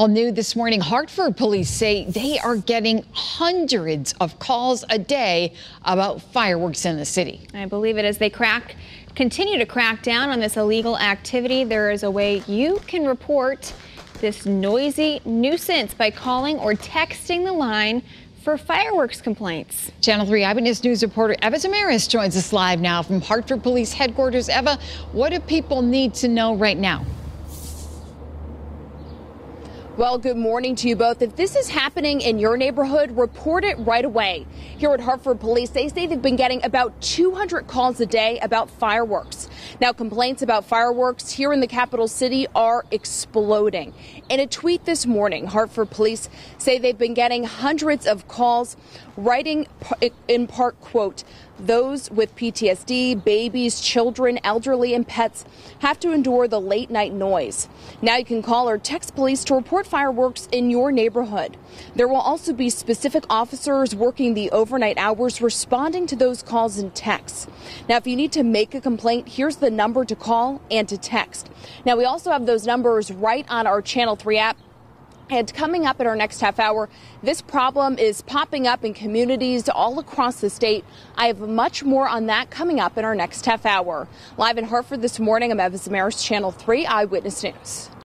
All new this morning, Hartford police say they are getting hundreds of calls a day about fireworks in the city. I believe it as they crack, continue to crack down on this illegal activity. There is a way you can report this noisy nuisance by calling or texting the line for fireworks complaints. Channel 3 Eyewitness News reporter Eva Zymaris joins us live now from Hartford Police Headquarters. Eva, what do people need to know right now? Well, good morning to you both. If this is happening in your neighborhood, report it right away. Here at Hartford Police, they say they've been getting about 200 calls a day about fireworks. Now, complaints about fireworks here in the capital city are exploding. In a tweet this morning, Hartford Police say they've been getting hundreds of calls, writing in part, quote, those with PTSD, babies, children, elderly, and pets have to endure the late night noise. Now you can call or text police to report fireworks in your neighborhood. There will also be specific officers working the overnight hours responding to those calls and texts. Now, if you need to make a complaint, here's the number to call and to text. Now, we also have those numbers right on our Channel 3 app. And coming up in our next half hour, this problem is popping up in communities all across the state. I have much more on that coming up in our next half hour. Live in Hartford this morning, I'm Eva Zymaris, Channel 3 Eyewitness News.